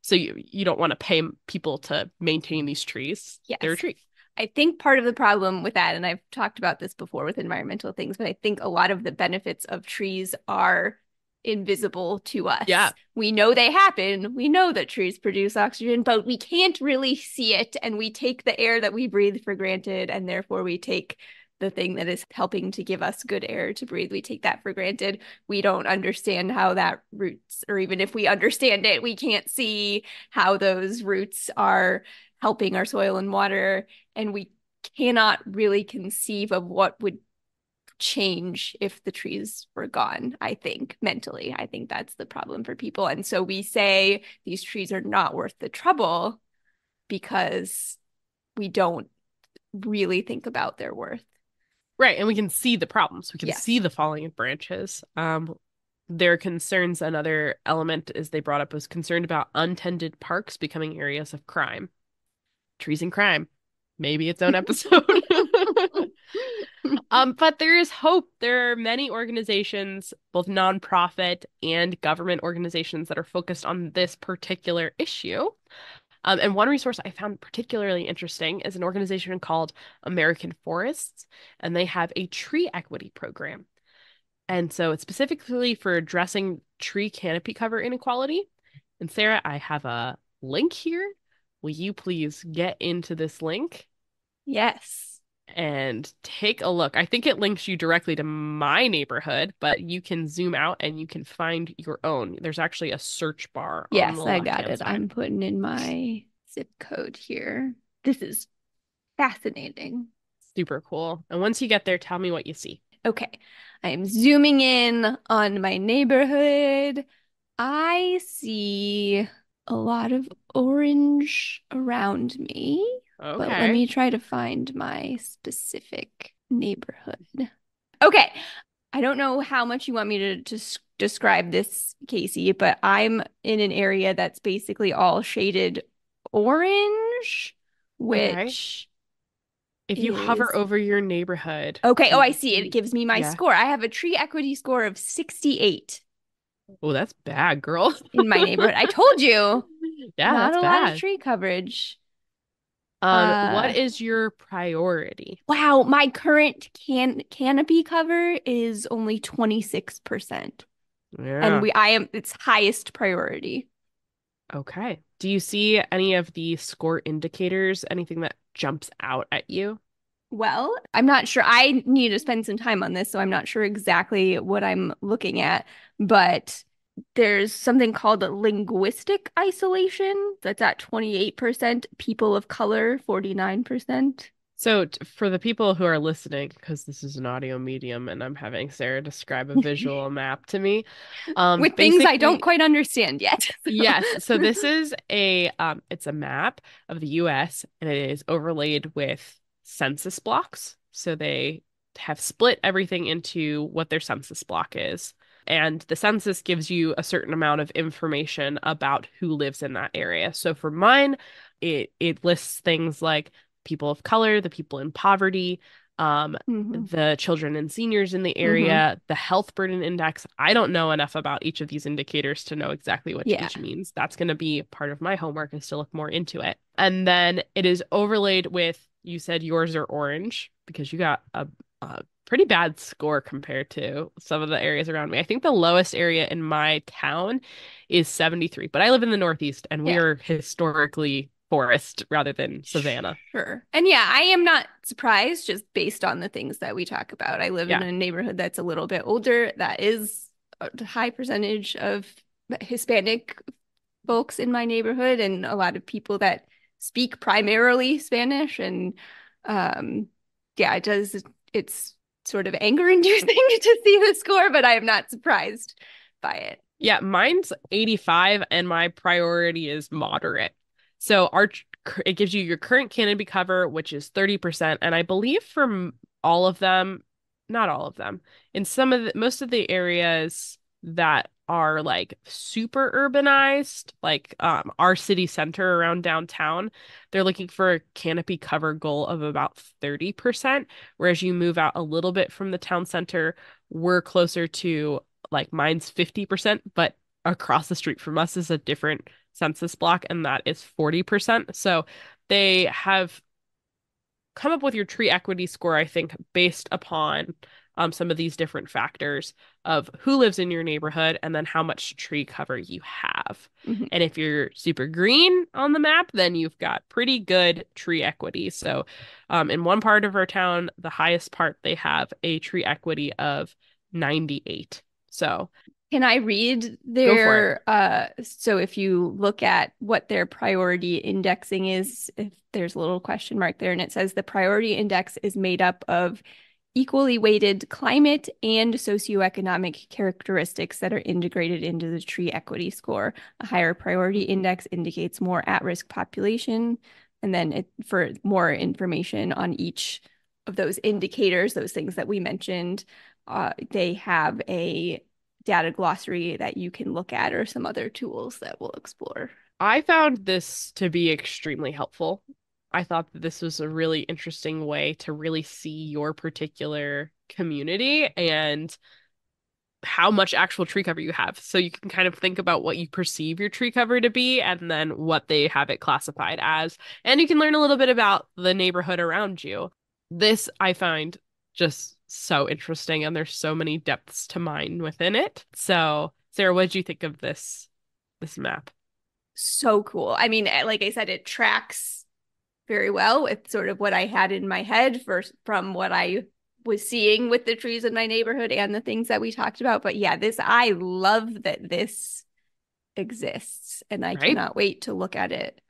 So you you don't want to pay people to maintain these trees. Yes. They're a tree. I think part of the problem with that, and I've talked about this before with environmental things, but I think a lot of the benefits of trees are invisible to us. Yeah. We know they happen. We know that trees produce oxygen, but we can't really see it. And we take the air that we breathe for granted. And therefore, we take the thing that is helping to give us good air to breathe. We take that for granted. We don't understand how that roots, or even if we understand it, we can't see how those roots are helping our soil and water. And we cannot really conceive of what would change if the trees were gone, I think, mentally. I think that's the problem for people. And so we say these trees are not worth the trouble because we don't really think about their worth. Right. And we can see the problems. We can Yes. see the falling of branches. Um, their concerns, another element is they brought up was concerned about untended parks becoming areas of crime. Trees and crime. Maybe its own episode. um, but there is hope. There are many organizations, both nonprofit and government organizations, that are focused on this particular issue. Um, and one resource I found particularly interesting is an organization called American Forests, and they have a tree equity program. And so it's specifically for addressing tree canopy cover inequality. And Sara, I have a link here. Will you please get into this link yes. And take a look? I think it links you directly to my neighborhood, but you can zoom out and you can find your own. There's actually a search bar on Yes, I got it. side. I'm putting in my zip code here. This is fascinating. Super cool. And once you get there, tell me what you see. Okay, I am zooming in on my neighborhood. I see a lot of orange around me, but let me try to find my specific neighborhood. Okay, I don't know how much you want me to, to describe this, Casey, but I'm in an area that's basically all shaded orange, Okay. which If you hover over your neighborhood. Okay. Oh, I see. It gives me my Yeah. score. I have a tree equity score of 68 Oh, that's bad, girl. in my neighborhood. I told you, Yeah, not that's a lot of bad. tree coverage. Um, Uh, what is your priority? Wow, my current can canopy cover is only 26%. Yeah. And we I am it's highest priority. Okay. Do you see any of the score indicators, anything that jumps out at you? Well, I'm not sure. I need to spend some time on this, so I'm not sure exactly what I'm looking at, but there's something called linguistic isolation that's at 28%, people of color 49%. So, t- for the people who are listening, because this is an audio medium and I'm having Sara describe a visual map to me, um, With things I don't quite understand yet. yes. So this is a um it's a map of the US and it is overlaid with census blocks. So they have split everything into what their census block is. And the census gives you a certain amount of information about who lives in that area. So for mine, it it lists things like people of color, the people in poverty, um, Mhm. the children and seniors in the area, the health burden index. I don't know enough about each of these indicators to know exactly what Yeah. each means. That's going to be part of my homework is to look more into it. And then it is overlaid with, you said yours are orange because you got a, a pretty bad score compared to some of the areas around me. I think the lowest area in my town is 73, but I live in the Northeast and we are historically forest rather than savannah. Sure. And yeah, I am not surprised just based on the things that we talk about. I live in a neighborhood that's a little bit older, that is a high percentage of Hispanic folks in my neighborhood and a lot of people that speak primarily Spanish. And um, yeah, it does, it's sort of anger inducing to see the score, but I am not surprised by it. Yeah, mine's 85 and my priority is moderate. So our it gives you your current canopy cover, which is 30%. And I believe from all of them, not all of them, in some of the most of the areas that are like super urbanized, like um, our city center around downtown, they're looking for a canopy cover goal of about 30%. Whereas you move out a little bit from the town center, we're closer to like mine's 50%, but across the street from us is a different census block, and that is 40%. So they have come up with your tree equity score, I think, based upon um, some of these different factors of who lives in your neighborhood and then how much tree cover you have. Mm-hmm. And if you're super green on the map, then you've got pretty good tree equity. So, um, in one part of our town, the highest part, they have a tree equity of 98. So, can I read their uh so if you look at what their priority indexing is, if there's a little question mark there and it says the priority index is made up of equally weighted climate and socioeconomic characteristics that are integrated into the tree equity score. A higher priority index indicates more at-risk population and then it, for more information on each of those indicators, those things that we mentioned, uh, they have a data glossary that you can look at or some other tools that we'll explore. I found this to be extremely helpful. I thought that this was a really interesting way to really see your particular community and how much actual tree cover you have. So you can kind of think about what you perceive your tree cover to be and then what they have it classified as. And you can learn a little bit about the neighborhood around you. This I find just so interesting and there's so many depths to mine within it. So, Sara, what did you think of this this map? So cool. I mean, eh, like I said, it tracks very well with sort of what I had in my head first from what I was seeing with the trees in my neighborhood and the things that we talked about. But yeah, this I love that this exists and I right? cannot wait to look at it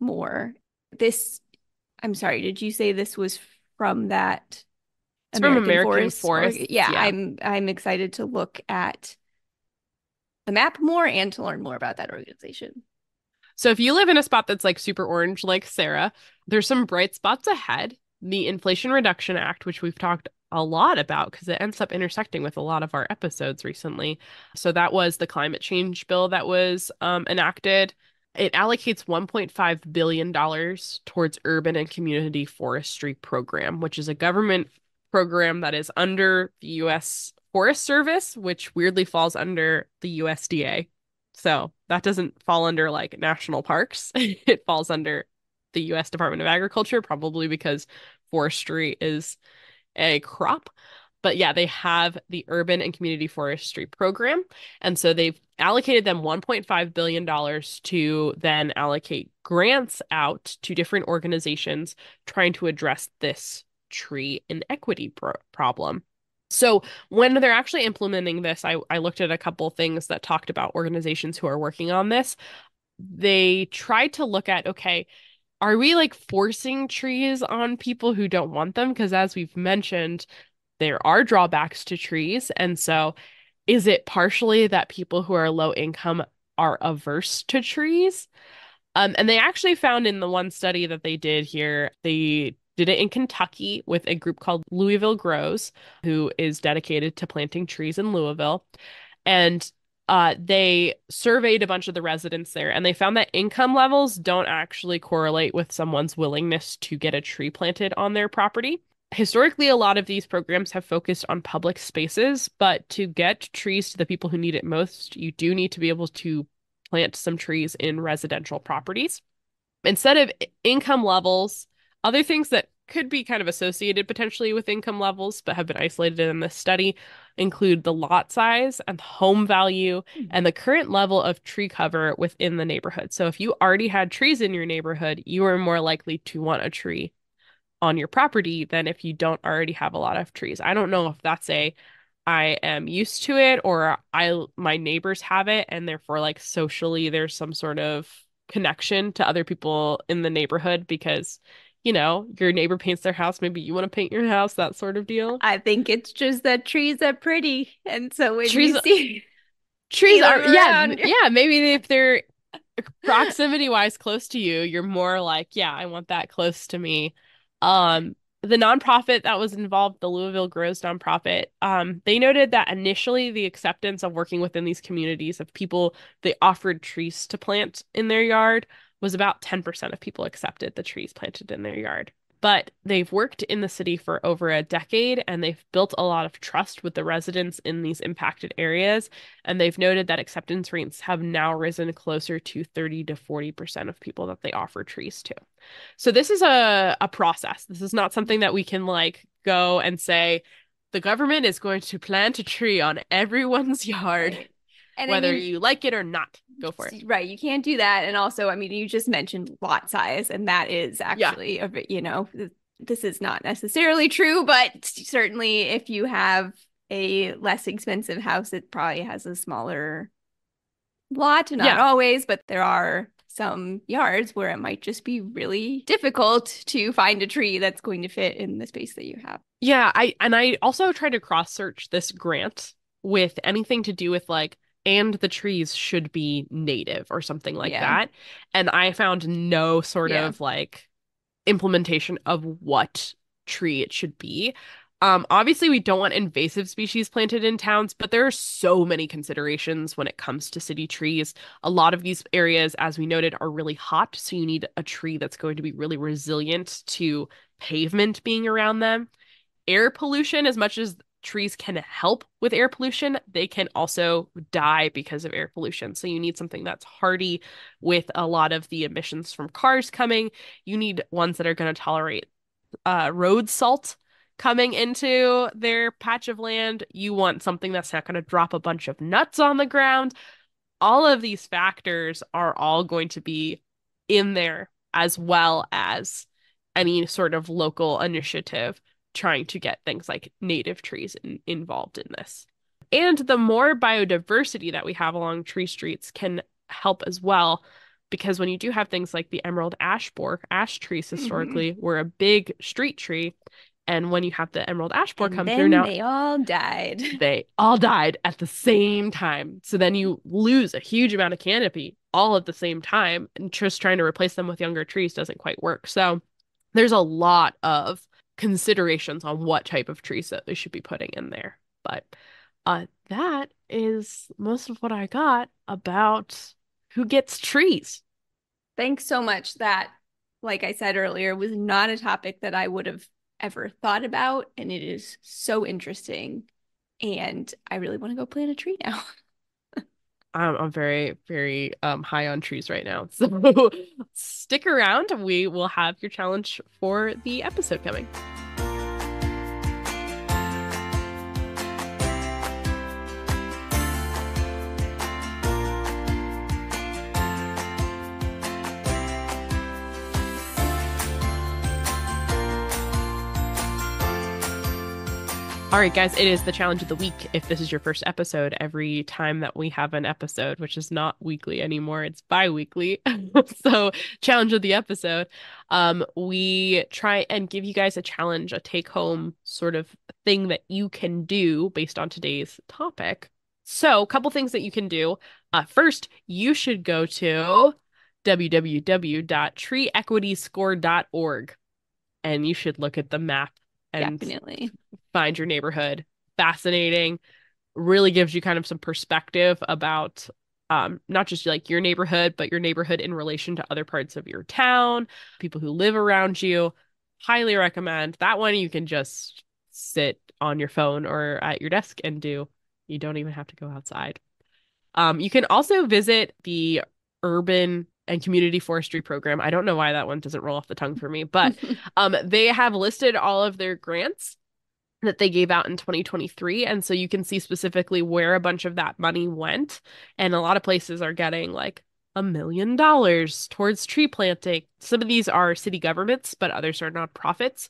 more. This I'm sorry, did you say this was from that it's American from American Forest. Forest. Yeah, yeah, I'm I'm excited to look at the map more and to learn more about that organization. So if you live in a spot that's like super orange like Sara, there's some bright spots ahead. The Inflation Reduction Act, which we've talked a lot about because it ends up intersecting with a lot of our episodes recently. So that was the climate change bill that was um, enacted. It allocates $1.5 billion towards urban and community forestry program, which is a government program that is under the US Forest Service, which weirdly falls under the USDA. So that doesn't fall under like national parks. it falls under the US Department of Agriculture, probably because forestry is a crop. But yeah, they have the urban and community forestry program. And so they've allocated them $1.5 billion to then allocate grants out to different organizations trying to address this tree inequity pro- problem. So when they're actually implementing this, I, I looked at a couple things that talked about organizations who are working on this. They tried to look at, okay, are we like forcing trees on people who don't want them? Because as we've mentioned, there are drawbacks to trees. And so is it partially that people who are low income are averse to trees? Um, and they actually found in the one study that they did here, they did it in Kentucky with a group called Louisville Grows, who is dedicated to planting trees in Louisville. And uh, they surveyed a bunch of the residents there and they found that income levels don't actually correlate with someone's willingness to get a tree planted on their property. Historically, a lot of these programs have focused on public spaces, but to get trees to the people who need it most, you do need to be able to plant some trees in residential properties. Instead of income levels, other things that could be kind of associated potentially with income levels, but have been isolated in this study include the lot size and home value mm-hmm. and the current level of tree cover within the neighborhood. So if you already had trees in your neighborhood, you are more likely to want a tree on your property than if you don't already have a lot of trees. I don't know if that's a I am used to it or I my neighbors have it and therefore like socially there's some sort of connection to other people in the neighborhood because you know, your neighbor paints their house, maybe you want to paint your house, that sort of deal. I think it's just that trees are pretty. And so when trees, you see trees are yeah, yeah, maybe if they're proximity wise close to you, you're more like, yeah, I want that close to me. Um, the nonprofit that was involved, the Louisville Grows nonprofit, um, they noted that initially the acceptance of working within these communities of people they offered trees to plant in their yard was about 10% of people accepted the trees planted in their yard. But they've worked in the city for over a decade and they've built a lot of trust with the residents in these impacted areas. And they've noted that acceptance rates have now risen closer to 30 to 40% of people that they offer trees to. So this is a, a process. This is not something that we can like go and say, the government is going to plant a tree on everyone's yard, and whether I mean, you like it or not go for it. Right. You can't do that. And also, I mean, you just mentioned lot size, and that is actually yeah. a you know, this is not necessarily true, but certainly if you have a less expensive house, it probably has a smaller lot. Not yeah. always, but there are some yards where it might just be really difficult to find a tree that's going to fit in the space that you have. Yeah, I and I also tried to cross search this grant with anything to do with like and the trees should be native or something like yeah. that. And I found no sort yeah. of like implementation of what tree it should be. Um, obviously, we don't want invasive species planted in towns, but there are so many considerations when it comes to city trees. A lot of these areas, as we noted, are really hot. So you need a tree that's going to be really resilient to pavement being around them. Air pollution, as much as trees can help with air pollution, they can also die because of air pollution. So you need something that's hardy with a lot of the emissions from cars coming. You need ones that are going to tolerate uh, road salt coming into their patch of land. You want something that's not going to drop a bunch of nuts on the ground. All of these factors are all going to be in there as well as any sort of local initiative trying to get things like native trees in, involved in this. And the more biodiversity that we have along tree streets can help as well, because when you do have things like the emerald ash borer, ash trees mm-hmm. historically mm-hmm. were a big street tree. And when you have the emerald ash borer come through now, they all died. They all died at the same time. So then you lose a huge amount of canopy all at the same time. And just trying to replace them with younger trees doesn't quite work. So there's a lot of considerations on what type of trees that they should be putting in there. But uh, that is most of what I got about who gets trees. Thanks so much. That, like I said earlier, was not a topic that I would have ever thought about. And it is so interesting. And I really want to go plant a tree now. I'm, I'm very, very um, high on trees right now. So stick around. We will have your challenge for the episode coming. All right, guys, it is the challenge of the week. If this is your first episode, every time that we have an episode, which is not weekly anymore, it's bi weekly. so, challenge of the episode, um, we try and give you guys a challenge, a take home sort of thing that you can do based on today's topic. So, a couple things that you can do. Uh, first, you should go to www.treeequityscore.org and you should look at the map and Definitely. find your neighborhood. Fascinating. Really gives you kind of some perspective about um, not just like your neighborhood, but your neighborhood in relation to other parts of your town, people who live around you. Highly recommend that one. You can just sit on your phone or at your desk and do. You don't even have to go outside. Um, you can also visit the urban and community forestry program. I don't know why that one doesn't roll off the tongue for me, but um, they have listed all of their grants that they gave out in 2023 and so you can see specifically where a bunch of that money went. And a lot of places are getting like a million dollars towards tree planting. Some of these are city governments but others are nonprofits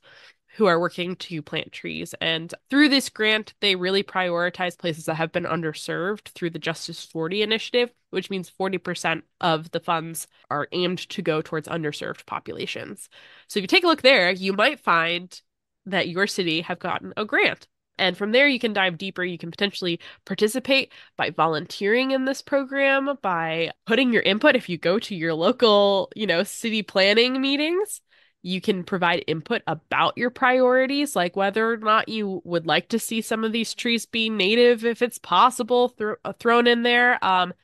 who are working to plant trees. And through this grant, they really prioritize places that have been underserved through the Justice 40 initiative, which means 40% of the funds are aimed to go towards underserved populations. So if you take a look there, you might find that your city have gotten a grant. And from there, you can dive deeper. You can potentially participate by volunteering in this program, by putting your input. If you go to your local, you know, city planning meetings, you can provide input about your priorities, like whether or not you would like to see some of these trees be native, if it's possible, th- uh, thrown in there. Um,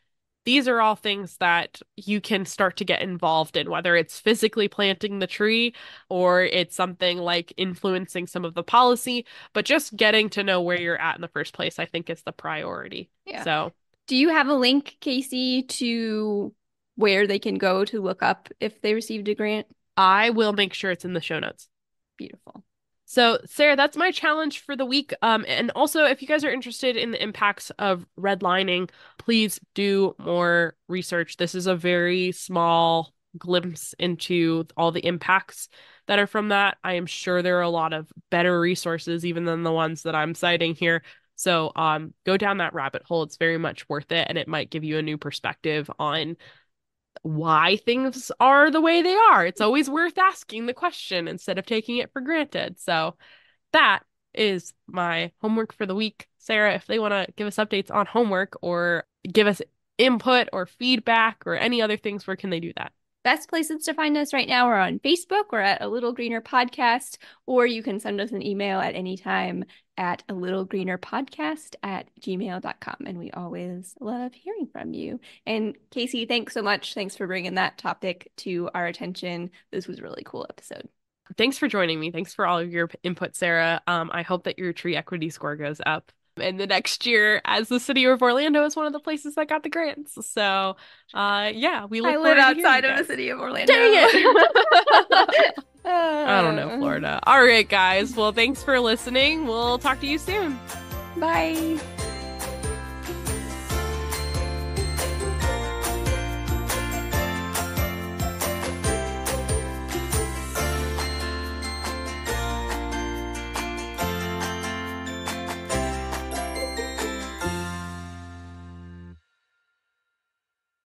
these are all things that you can start to get involved in, whether it's physically planting the tree or it's something like influencing some of the policy, but just getting to know where you're at in the first place, I think is the priority. Yeah. So, do you have a link, Casey, to where they can go to look up if they received a grant? I will make sure it's in the show notes. Beautiful. So, Sara, that's my challenge for the week. Um, and also, if you guys are interested in the impacts of redlining, please do more research. This is a very small glimpse into all the impacts that are from that. I am sure there are a lot of better resources, even than the ones that I'm citing here. So, um, go down that rabbit hole. It's very much worth it, and it might give you a new perspective on why things are the way they are. It's always worth asking the question instead of taking it for granted. So that is my homework for the week. Sara, if they want to give us updates on homework or give us input or feedback or any other things, where can they do that? best places to find us right now are on Facebook or at a little greener podcast, or you can send us an email at any time at a little greener podcast at gmail.com. And we always love hearing from you. And Casey, thanks so much. Thanks for bringing that topic to our attention. This was a really cool episode. Thanks for joining me. Thanks for all of your input, Sara. Um, I hope that your tree equity score goes up in the next year as the city of Orlando is one of the places that got the grants. So, uh, yeah, we look. I live outside of the city of Orlando. Dang it! I don't know Florida. All right, guys. Well, thanks for listening. We'll talk to you soon. Bye.